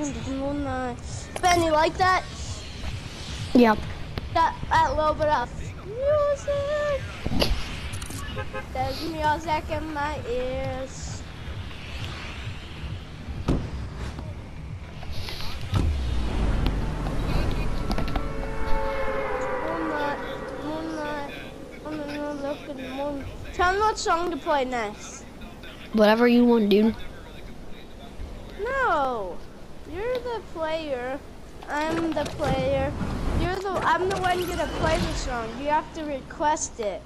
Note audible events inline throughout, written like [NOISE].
Gonna check into. Ben, you like that? Yep. That, that little bit of music. There's music in my ears. Moonlight, moonlight, on the look at the moon. Tell me what song to play next. Whatever you want, dude. No, you're the player. I'm the player. You're the. I'm the one gonna play the song. You have to request it.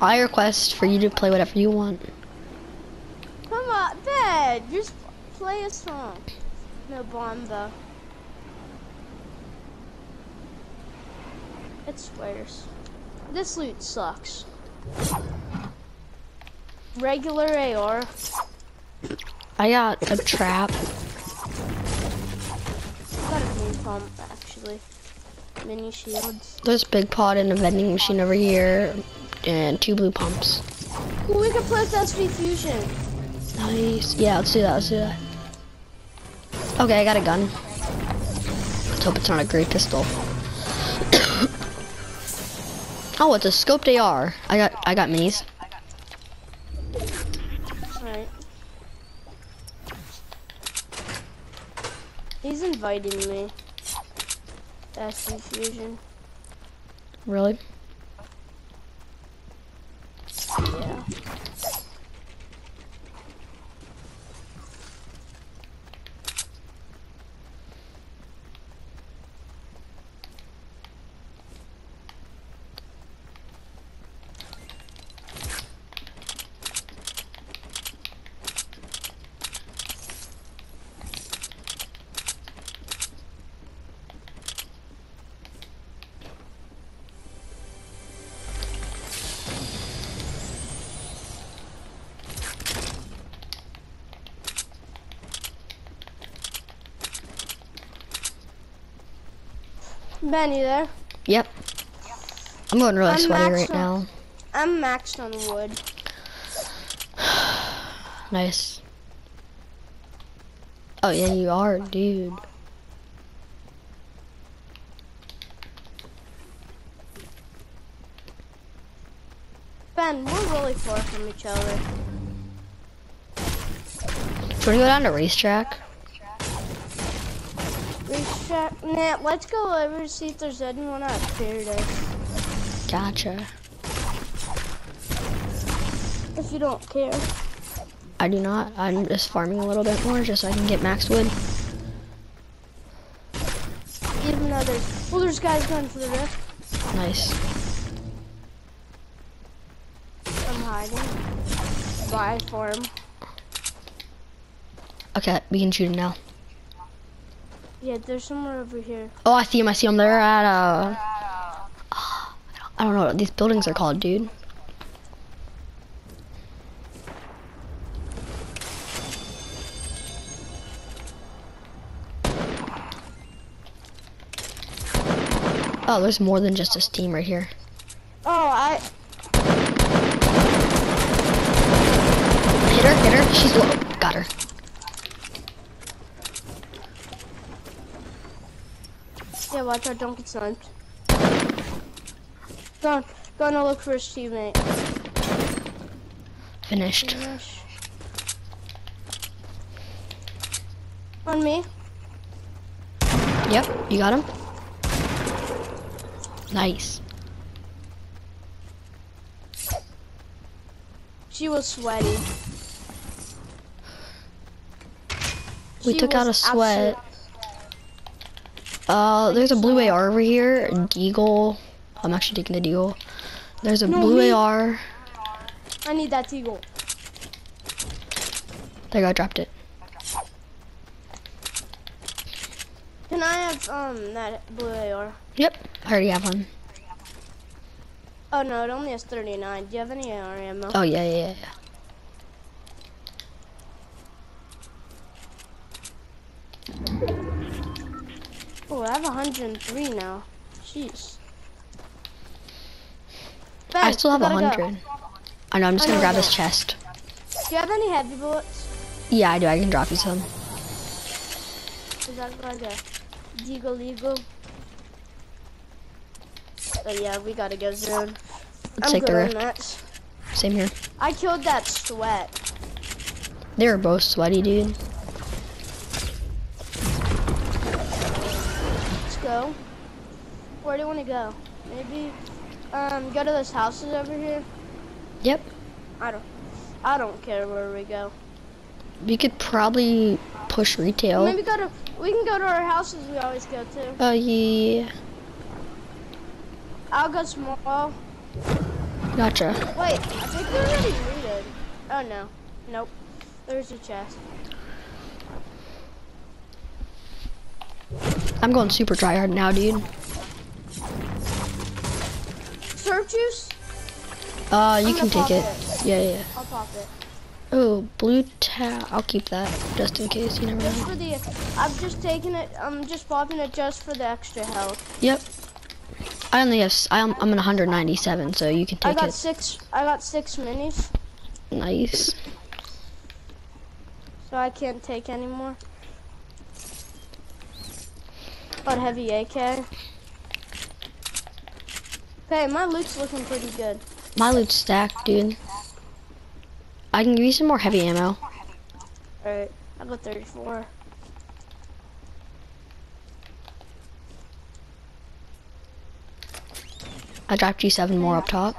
I request for you to play whatever you want. Come on, Ben. Just play a song. No bomba. It's swears. This loot sucks. Regular AR. I got a trap. Got a green pump actually. Mini shields. There's a big pot and a vending machine over here, and two blue pumps. Ooh, we can play with SV Fusion. Nice. Yeah, let's do that. Let's do that. Okay, I got a gun. Let's hope it's not a great pistol. [COUGHS] oh, it's a scoped AR. I got I got minis. Alright. He's inviting me. That's confusion. Really? Yeah. Ben, you there? Yep. I'm going really I'm sweaty right maxed now. I'm maxed on wood. [SIGHS] Nice. Oh yeah, you are, dude. Ben, we're really far from each other. Do you want to go down to racetrack? Nah, let's go over and see if there's anyone at Paradise. Gotcha. If you don't care. I do not. I'm just farming a little bit more just so I can get max wood. Even though there's. Well, there's guys going for the rift. Nice. I'm hiding. By farm. Okay, we can shoot him now. Yeah, there's somewhere over here. Oh, I see him. I see him. They're at uh. I don't know what these buildings are called, dude. Oh, there's more than just this team right here. Oh, I. Hit her, hit her. She's low. Got her. Yeah, watch out, don't get sniped. Go, gonna look for his teammate. Finished. Finish. On me. Yep, you got him. Nice. She was sweaty. We She took out a sweat. Uh, there's a blue AR over here. Deagle. I'm actually taking the Deagle. There's a No, blue me. AR. I need that eagle. There you go, I dropped it. Can I have um that blue AR? Yep, I already have one. Oh no, it only has 39. Do you have any AR ammo? Oh, yeah, yeah, yeah. Oh, I have 103 now. Jeez. I still have we a gotta go. hundred. I know. I'm just I gonna grab this chest. Do you have any heavy bullets? Yeah, I do. I can drop you some. Is that like a? But yeah, we gotta go soon. Let's I'm take the rift. Same here. I killed that sweat. They were both sweaty, dude. Go. Where do you want to go? Maybe um go to those houses over here. Yep. I don't I don't care where we go. We could probably push retail. Maybe go to we can go to our houses we always go to. Oh yeah. I'll go small. Gotcha. Wait, I think they're already looted. Oh no. Nope. There's a chest. I'm going super dry hard now, dude. Slurp juice? Uh, you can take it. pop Yeah, yeah. I'll pop it. Oh, blue tab. I'll keep that just in case. You never Just know. for the I'm just taking it I'm just popping it just for the extra health. Yep. I only have. I'm. I'm at 197, so you can take it. I got it. six I got six minis, Nice. so I can't take any Heavy AK. Hey, my loot's looking pretty good. My loot's stacked, dude. I can give you some more heavy ammo. Alright, I got 34. I dropped you seven more up top.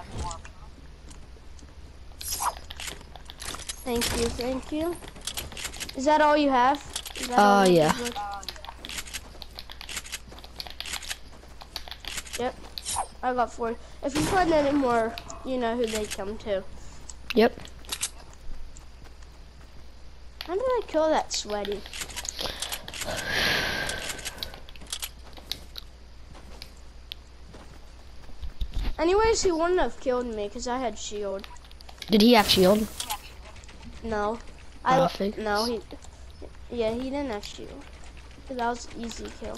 Thank you, thank you. Is that all you have? Is that Uh, yeah. have? Yep, I got four. If you find any more, you know who they come to. Yep. How did I kill that sweaty? Anyways, he wouldn't have killed me because I had shield. Did he have shield? No. Oh, I figures. no he. Yeah, he didn't have shield. That was easy kill.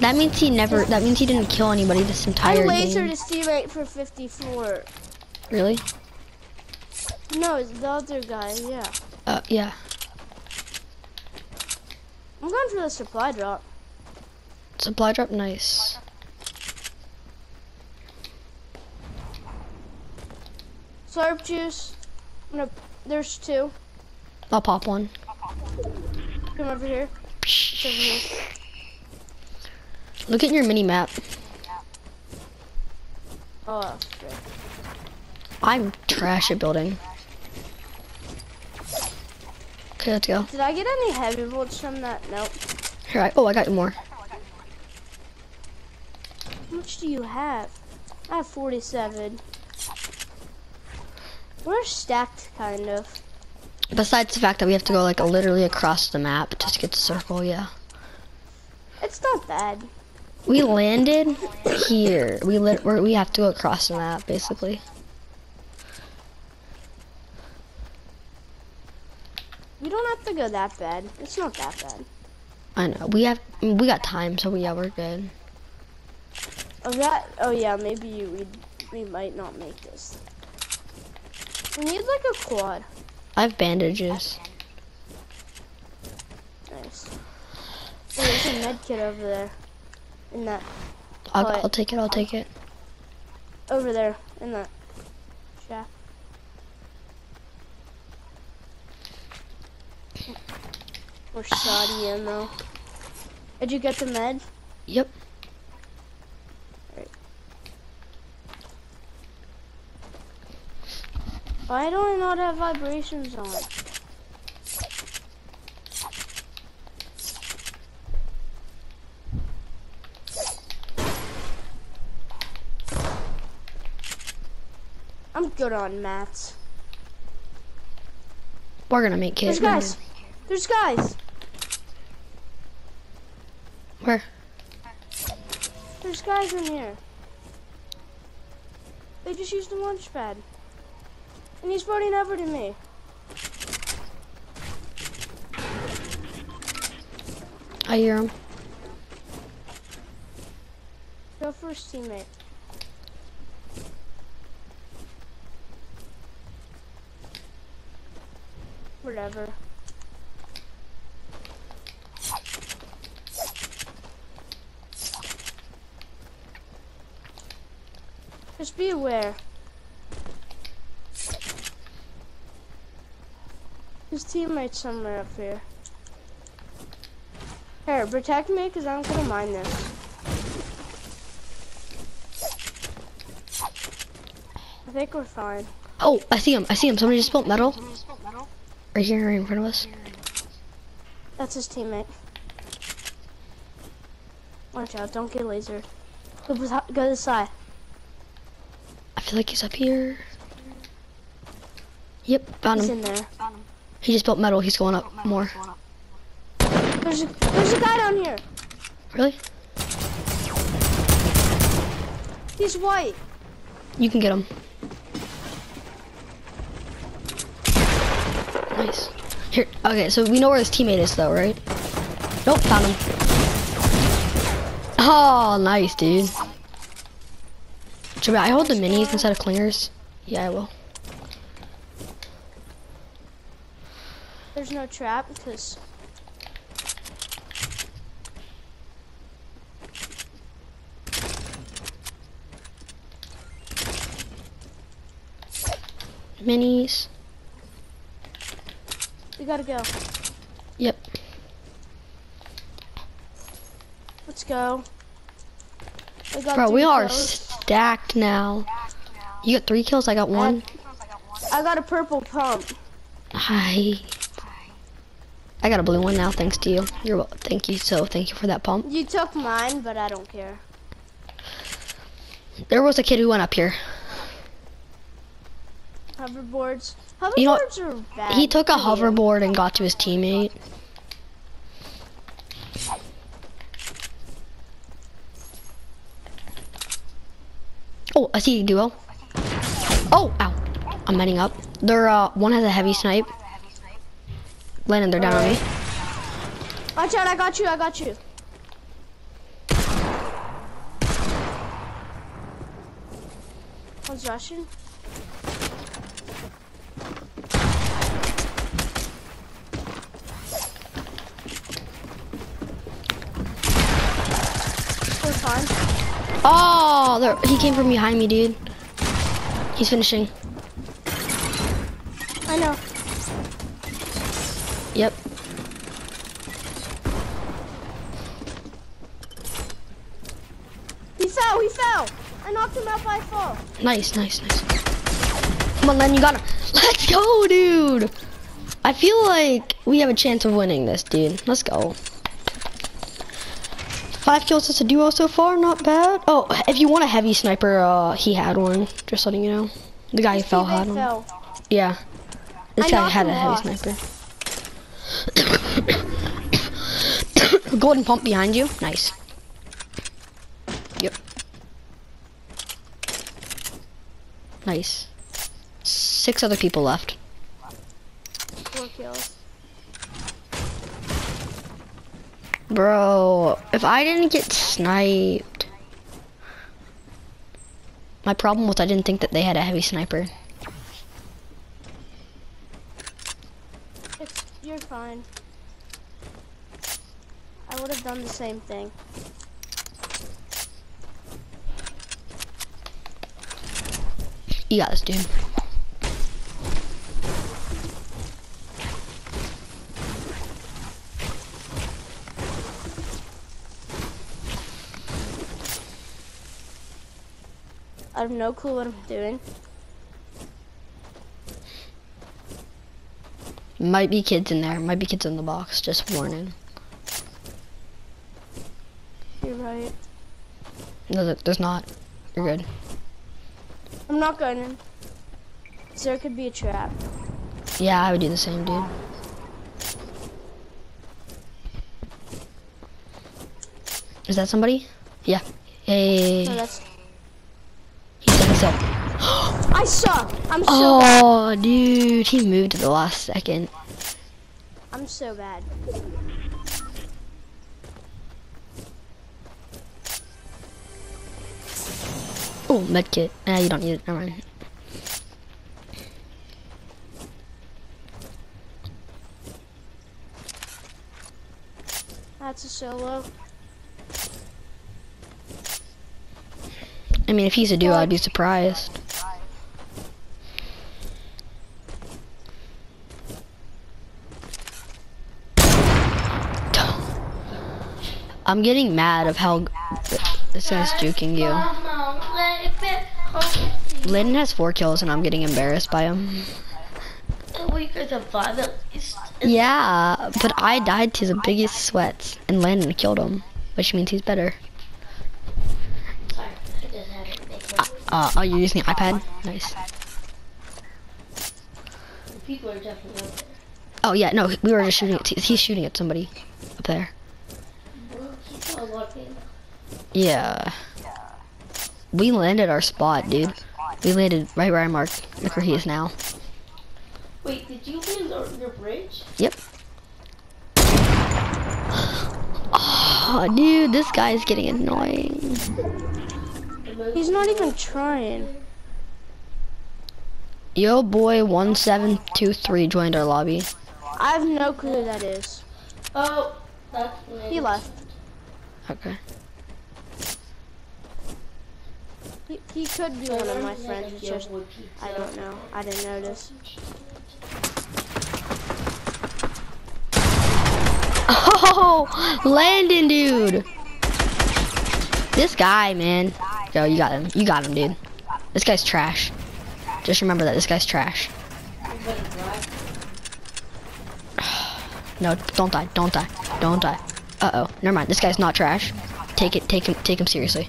That means he never. That means he didn't kill anybody this entire I lasered game. his teammate for 54. Really? No, it's the other guy. Yeah. Uh, yeah. I'm going for the supply drop. Supply drop, nice. Slurp juice. I'm gonna, there's two. I'll pop one. Come over here. It's over here. Look at your mini map. Oh. I'm trash at building. Okay, let's go. Did I get any heavy bolts from that? Nope. Here, I, oh, I got you more. How much do you have? I have 47. We're stacked, kind of. Besides the fact that we have to go like literally across the map just to get the circle, yeah. It's not bad. We landed here. We lit. We're, we have to go across the map, basically. We don't have to go that bad. It's not that bad. I know. We have. We got time, so we, yeah, we're good. Oh that. Oh yeah, maybe you, we we might not make this. We need like a quad. I have bandages. Nice. Oh, there's a med kit over there. In that. I'll, I'll take it. I'll take it. Over there. In that shack. We're shoddy in though. Did you get the med? Yep. Why do I not have vibrations on? Good on mats. We're gonna make kids. There's guys. There's guys. Where? There's guys in here. They just used the launch pad. And he's running over to me. I hear him. Go first, teammate. Whatever. Just be aware. His teammate's somewhere up here. Here, protect me, because I'm gonna mine this. I think we're fine. Oh, I see him. I see him. Somebody just built metal. Right here, right in front of us. That's his teammate. Watch out, don't get laser. Go, go to the side. I feel like he's up here. Yep, found He's him. in there. Found him. He just built metal. He's going up more. There's a, there's a guy down here. Really? He's white. You can get him. Nice. Here. Okay, so we know where his teammate is, though, right? Nope, found him. Oh, nice, dude. Should I hold the minis instead of clingers? Yeah, I will. There's no trap because Minis. We gotta go. Yep. Let's go. Got Bro, we are kills. stacked now. You got three kills. I got one. I got a purple pump. Hi. I got a blue one now, thanks to you. You're thank you. So thank you for that pump. You took mine, but I don't care. There was a kid who went up here. Hoverboards. You know. He took a hoverboard and got to his teammate. Oh, I see a duo. Oh, ow. I'm heading up. They're, uh, one has a heavy snipe. Landon, they're down on me. Watch out! I got you! I got you. One's rushing. We're fine. Oh, there, he came from behind me, dude. He's finishing. I know. Yep. He fell. He fell. I knocked him out by fall. Nice, nice, nice. Come on, Len, you got him. Let's go, dude. I feel like we have a chance of winning this, dude. Let's go. Five kills as a duo so far, not bad. Oh, if you want a heavy sniper, uh, he had one. Just letting you know. The guy who fell had one. fell. Yeah. This I guy had a heavy off. sniper. [COUGHS] Golden pump behind you. Nice. Yep. Nice. Six other people left. Four kills. Bro, if I didn't get sniped. My problem was I didn't think that they had a heavy sniper. It's, you're fine. I would have done the same thing. You got this, dude. I have no clue what I'm doing. Might be kids in there. Might be kids in the box. Just warning. You're right. No, there's not. You're good. I'm not going in. There could be a trap. Yeah, I would do the same, dude. Is that somebody? Yeah. Hey, No, I suck. I'm so Oh, bad. dude, he moved at the last second. I'm so bad. Oh, medkit. Nah, you don't need it. Never mind. That's a solo. I mean, if he's a duo, I'd be surprised. I'm getting mad of how this guy's juking you. Lynn has four kills and I'm getting embarrassed by him. Weaker than five at least. Yeah, but I died to the biggest sweats and Landon killed him, which means he's better. Sorry, I just had to make Uh, oh, you're using the iPad? Nice. people are definitely. Oh yeah, no, we were just shooting. At, he's shooting at somebody up there. Well, he's not looking. Yeah. We landed our spot, dude. We landed right where I marked. Look where he is now. Wait, did you lose our- your bridge? Yep. Oh, dude, this guy's getting annoying. He's not even trying. Yo, boy, one seven two three joined our lobby. I have no clue who that is. Oh, that's He left. Okay. He, he could be one of my friends. It's just I don't know. I didn't notice. Oh, Landon, dude. This guy, man. Yo, you got him. You got him, dude. This guy's trash. Just remember that this guy's trash. [SIGHS] No, don't die. Don't die. Don't die. Uh oh. Never mind. This guy's not trash. Take it. Take him. Take him seriously.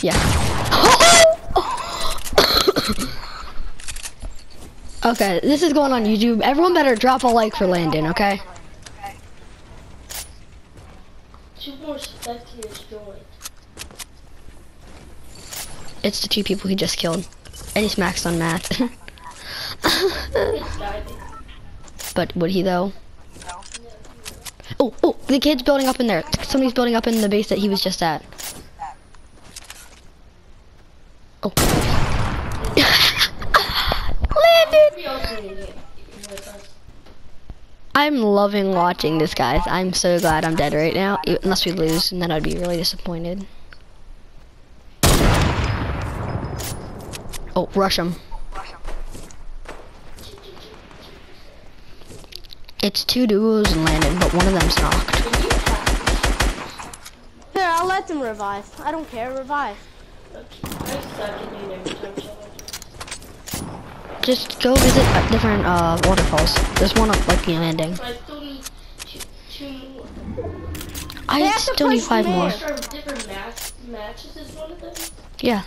Yeah. [COUGHS] okay, this is going on YouTube. Everyone better drop a like for Landon, okay? Two more joined. It's the two people he just killed. And he's maxed on math. [LAUGHS] It's diving. But would he though? Oh, oh, the kid's building up in there. Somebody's building up in the base that he was just at. Oh. [LAUGHS] Us. I'm loving watching this, guys. I'm so glad I'm dead right now. Unless we lose, and then I'd be really disappointed. Oh, rush him. It's two duos and Landon, but one of them's knocked. Here, I'll let them revive. I don't care. Revive. I suck at doing every time challenge. Just go visit different uh, waterfalls. There's one up like the landing. I still need two, two more. I They have to still need five more. Different match, matches is one of them. Yeah.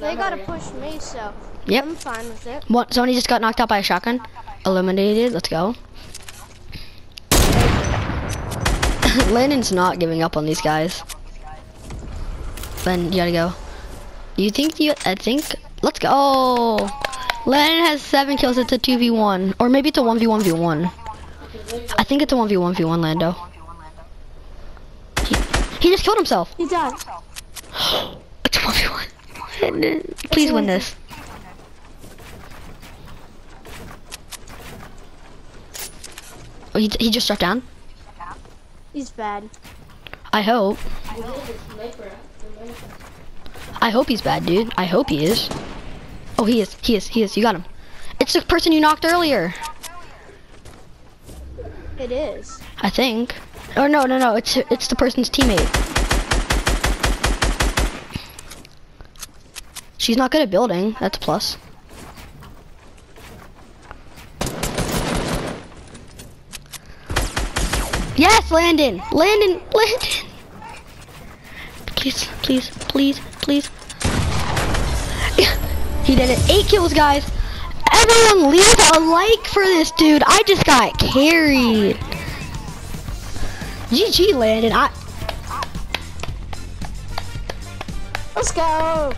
They gotta push me, so Yep. I'm fine with it. What? Somebody just got knocked out by a shotgun. Eliminated. Let's go. [LAUGHS] Landon's not giving up on these guys. Len, you gotta go. You think you? I think. Let's go. Landon has seven kills. It's a two v one, or maybe it's a one v one v one. I think it's a one v one v one. Lando. He, he just killed himself. He died. [GASPS] It's a one v one. Please win this. Oh, he, he just struck down. He's bad. I hope. I did a sniper at the moment. I hope he's bad, dude. I hope he is. Oh, he is. He is. He is. You got him. It's the person you knocked earlier. It is. I think. Or no, no, no. It's it's the person's teammate. She's not good at building. That's a plus. Yes, Landon. Landon. Landon. Please, please, please, please. [LAUGHS] He did it. Eight kills, guys. Everyone leave a like for this dude. I just got carried. GG, Landon. I Let's go.